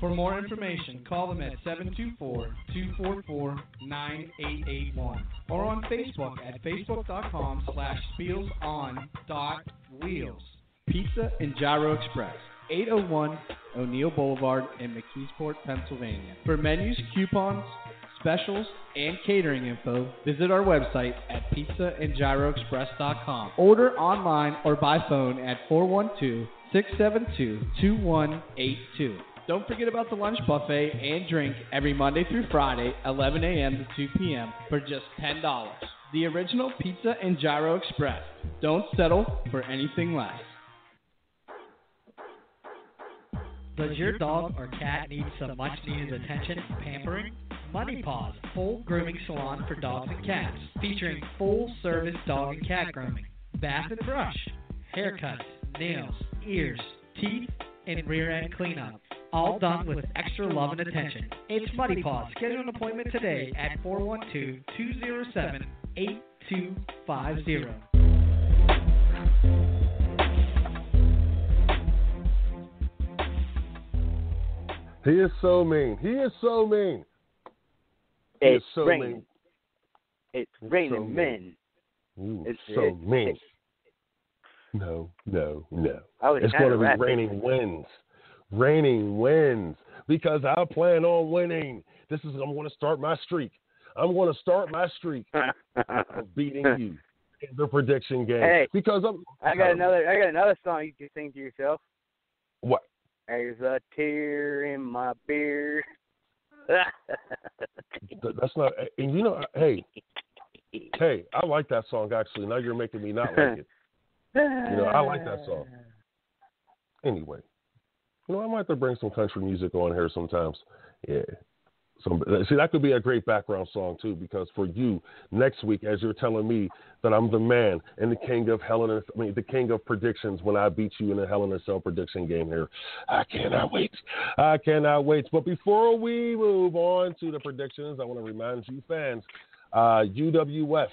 For more information, call them at 724-244-9881 or on Facebook at facebook.com slash spielson.wheels. Pizza and Gyro Express, 801 O'Neill Boulevard in McKeesport, Pennsylvania. For menus, coupons, specials, and catering info, visit our website at pizzaandgyroexpress.com. Order online or by phone at 412-672-2182. Don't forget about the lunch buffet and drink every Monday through Friday, 11 a.m. to 2 p.m. for just $10. The original Pizza and Gyro Express. Don't settle for anything less. Does your dog or cat need some much needed attention and pampering? Muddy Paws, full grooming salon for dogs and cats, featuring full service dog and cat grooming, bath and brush, haircuts, nails, ears, teeth, and rear end cleanup. All done with extra love and attention. It's Muddy Paws. Schedule an appointment today at 412 207 8250. He is so mean. He is so mean. He is It's so raining. mean. It's so raining mean. men. You It's so it's, mean. It's, No, no, no. It's going to be raining winds. Raining winds. Because I plan on winning. This is, I'm going to start my streak. I'm going to start my streak of beating you in the prediction game. Hey, because I'm. I got another. I got another song you can sing to yourself. What? There's a tear in my beard. That's not. And you know, hey, Hey, I like that song actually. Now you're making me not like it. You know, I like that song. Anyway, you know, I might have to bring some country music on here sometimes. Yeah. Some, see, that could be a great background song too, because for you next week, as you're telling me that I'm the man and the king of Hell in a, I mean, the king of predictions when I beat you in a Hell in a Cell prediction game here, I cannot wait. I cannot wait. But before we move on to the predictions, I want to remind you fans, uh, UWF,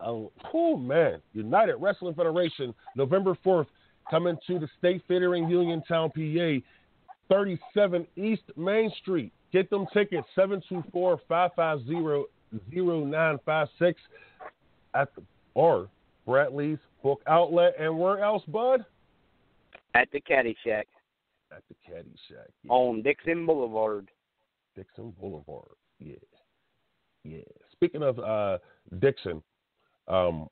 oh, oh man, United Wrestling Federation, November 4th, coming to the State Theater in Uniontown, PA, 37 East Main Street. Get them tickets 724-550-0956 at the or Bradley's Book Outlet and where else, Bud? At the Caddy Shack. At the Caddy Shack. Yeah. On Dixon Boulevard. Dixon Boulevard. Yeah. Yeah. Speaking of uh, Dixon, um,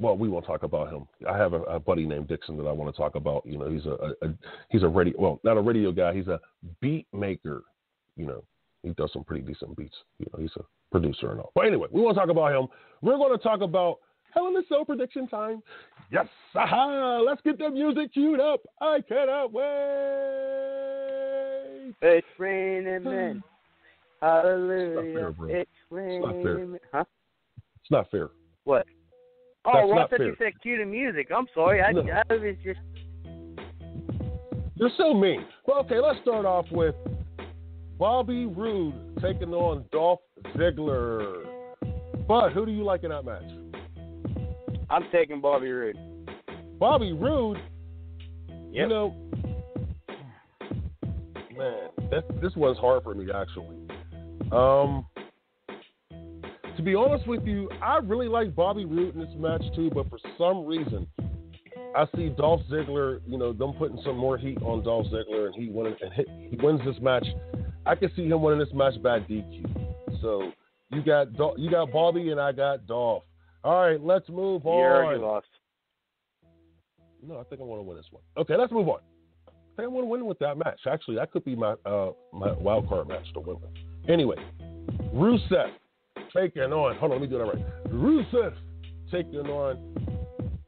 well, we won't talk about him. I have a, a, buddy named Dixon that I want to talk about. You know, he's a, a, he's a radio well, not a radio guy. He's a beat maker. You know, he does some pretty decent beats. You know, he's a producer and all. But anyway, we won't talk about him. We're going to talk about Hell in a Cell prediction time. Yes, aha! Let's get the music queued up. I cannot wait. It's raining men. Hallelujah. It's, it's raining. Huh? It's not fair. What? Oh, That's well, I thought fair. you said cue to music. I'm sorry. I, No. I was just. You're so mean. Well, okay, let's start off with Bobby Roode taking on Dolph Ziggler. But who do you like in that match? I'm taking Bobby Roode. Bobby Roode. You know, man, this this one's hard for me actually. Um, to be honest with you, I really like Bobby Roode in this match too, but for some reason, I see Dolph Ziggler. You know, them putting some more heat on Dolph Ziggler, and he winning and hit, he wins this match. I can see him winning this match by DQ. So you got you got Bobby, and I got Dolph. All right, let's move You on. already lost. No, I think I want to win this one. Okay, let's move on. I think I want to win with that match. Actually, that could be my uh, my wild card match to win with. Anyway, Rusev taking on. Hold on, let me do that right. Rusev taking on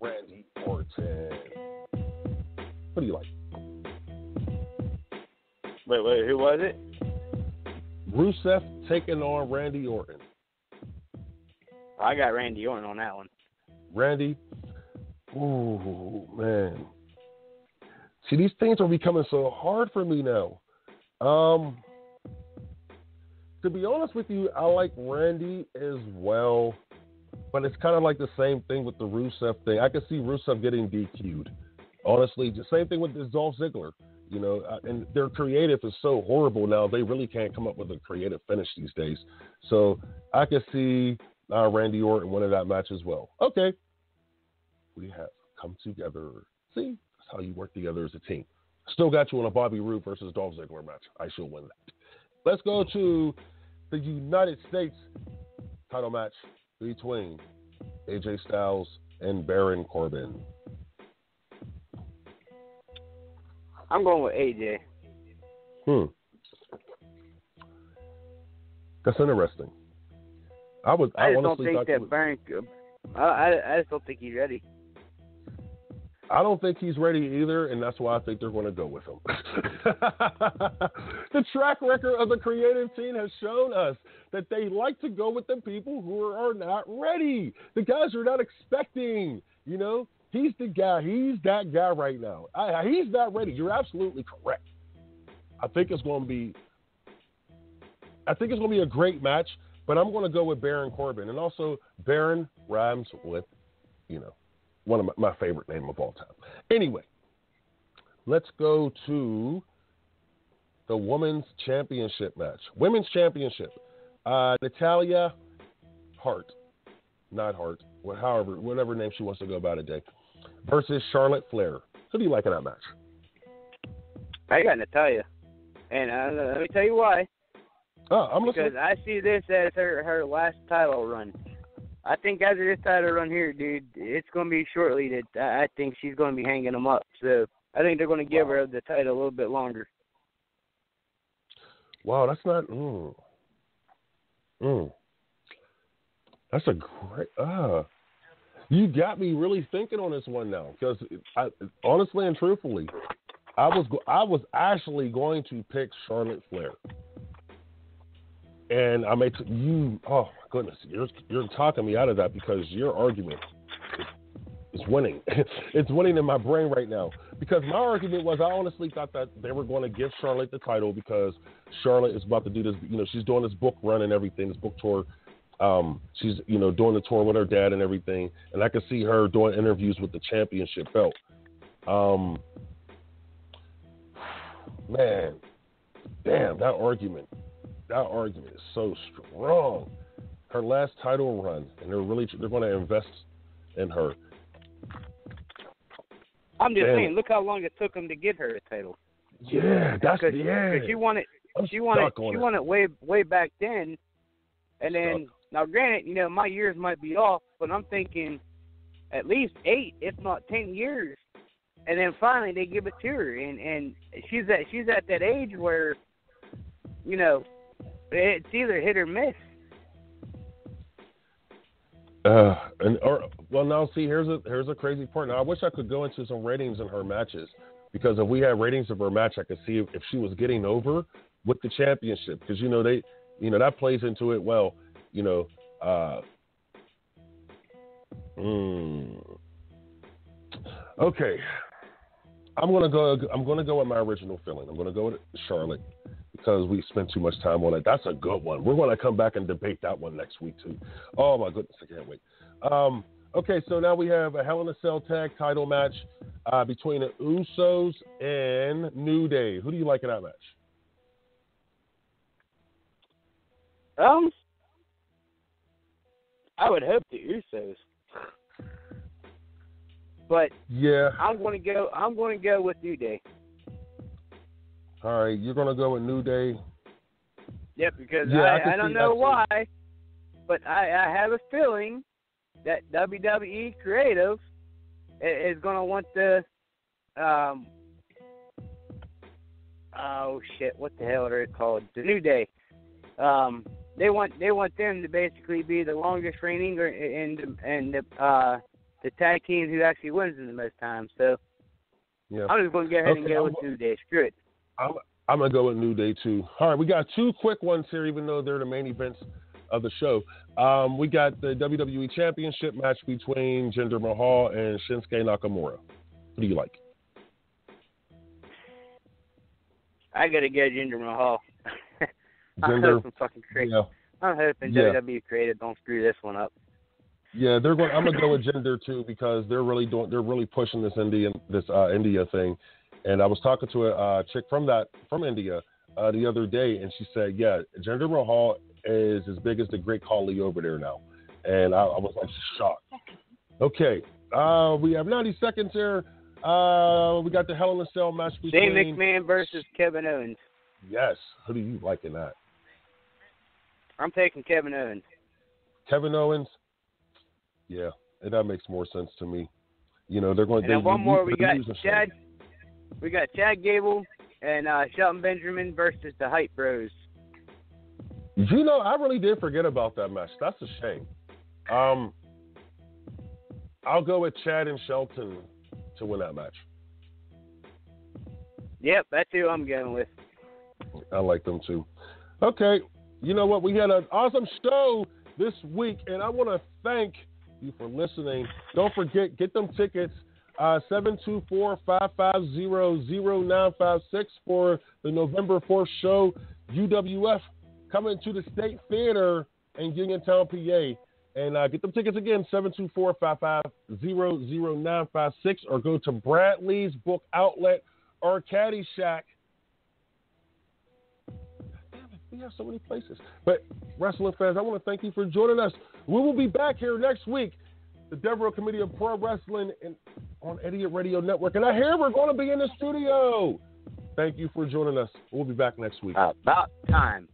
Randy Orton. What do you like? Wait, wait, who was it? Rusev taking on Randy Orton. I got Randy Orton on that one. Randy, ooh man. See, these things are becoming so hard for me now. Um, to be honest with you, I like Randy as well, but it's kind of like the same thing with the Rusev thing. I can see Rusev getting DQ'd. Honestly, the same thing with Dolph Ziggler. You know, uh, and their creative is so horrible now. They really can't come up with a creative finish these days. So I can see uh, Randy Orton winning that match as well. Okay, we have come together. See, that's how you work together as a team. Still got you on a Bobby Roode versus Dolph Ziggler match. I shall win that. Let's go to the United States title match between AJ Styles and Baron Corbin. I'm going with AJ. Hmm. That's interesting. I was. I, I just don't think that Baron. I, I I just don't think he's ready. I don't think he's ready either, and that's why I think they're going to go with him. the track record of the creative team has shown us that they like to go with the people who are, not ready. The guys are not expecting. You know, he's the guy. He's that guy right now. I, he's not ready. You're absolutely correct. I think it's going to be. I think it's going to be a great match, but I'm going to go with Baron Corbin, and also Baron rhymes with, you know, one of my, my favorite name of all time. Anyway, let's go to the women's championship match. Women's championship. Uh, Natalya Hart, not Hart, however, whatever name she wants to go by today, versus Charlotte Flair. Who do you like in that match? I got Natalya, and uh, let me tell you why. Oh, I'm Because listening. I see this as her her last title run. I think after this title run here, dude, it's going to be shortly that I think she's going to be hanging them up. So I think they're going to give Wow. her the title a little bit longer. Wow, that's not. Mm. Mm. That's a great. Uh, you got me really thinking on this one now because honestly and truthfully, I was I was actually going to pick Charlotte Flair, and I made you. Oh my goodness, you're you're talking me out of that because your argument is, is winning. it's winning in my brain right now because my argument was I honestly thought that they were going to give Charlotte the title because Charlotte is about to do this. You know, she's doing this book run and everything, this book tour. Um, she's you know doing the tour with her dad and everything, and I could see her doing interviews with the championship belt. Um, man, damn, that argument, that argument is so strong. Her last title run, and they're really they're going to invest in her. I'm just damn. saying, look how long it took them to get her a title. Yeah, that's Cause, yeah. Cause she wanted. I'm she wanted. She won it way way back then, and then stuck. now, granted, you know my years might be off, but I'm thinking at least eight, if not ten years and then finally they give it to her, and and she's at she's at that age where, you know, it's either hit or miss. Uh, and or well now see here's a here's a crazy part. Now I wish I could go into some ratings in her matches because if we had ratings of her match, I could see if, if she was getting over with the championship because you know they you know that plays into it well. You know, uh, mm, okay, I'm gonna go. I'm gonna go with my original feeling. I'm gonna go with Charlotte because we spent too much time on it. That's a good one. We're gonna come back and debate that one next week too. Oh my goodness, I can't wait. Um, okay, so now we have a Hell in a Cell tag title match uh, between the Usos and New Day. Who do you like in that match? Um, I would hope the Usos. But yeah, I'm going to go. I'm going to go with New Day. All right, you're going to go with New Day. Yep, because yeah, I, I, I don't know why, but I, I have a feeling that WWE Creative is going to want the um oh shit, what the hell are it called? The New Day. Um, they want they want them to basically be the longest reigning or and and the uh the tag team who actually wins in the most times. So yeah. I'm just going to go ahead okay, and go with New Day. Screw it. I'm, I'm going to go with New Day too. All right, we got two quick ones here, even though they're the main events of the show. Um, we got the WWE Championship match between Jinder Mahal and Shinsuke Nakamura. What do you like? I gotta go Jinder Mahal. I'm hoping fucking crazy. Yeah. I'm hoping yeah. WWE creative don't screw this one up. Yeah, they're going. I'm gonna go with Jinder too because they're really doing. They're really pushing this Indian this uh, India thing. And I was talking to a uh, chick from that from India uh, the other day, and she said, "Yeah, Jinder Mahal is as big as the Great Khali over there now." And I, I was like shocked. Okay, uh, we have 90 seconds here. Uh, we got the Hell in a Cell match between Shane McMahon versus Kevin Owens. Yes, who do you like in that? I'm taking Kevin Owens. Kevin Owens. Yeah, that makes more sense to me. You know, they're going. To And then one more, we got Chad. We got Chad Gable and uh, Shelton Benjamin versus the Hype Bros. You know, I really did forget about that match. That's a shame. Um, I'll go with Chad and Shelton to win that match. Yep, that's who I'm going with. I like them too. Okay, you know what? We had an awesome show this week, and I want to thank you for listening. Don't forget, get them tickets. Uh, 724-550-0956 for the November 4th show. UWF coming to the State Theater in Uniontown, PA. And uh, get them tickets again, 724-550-0956 or go to Bradley's Book Outlet or Caddyshack we have so many places. But wrestling fans, I want to thank you for joining us. We will be back here next week. The Devereux Committee of Pro Wrestling and on Idiot Radio Network. And I hear we're going to be in the studio. Thank you for joining us. We'll be back next week. About time.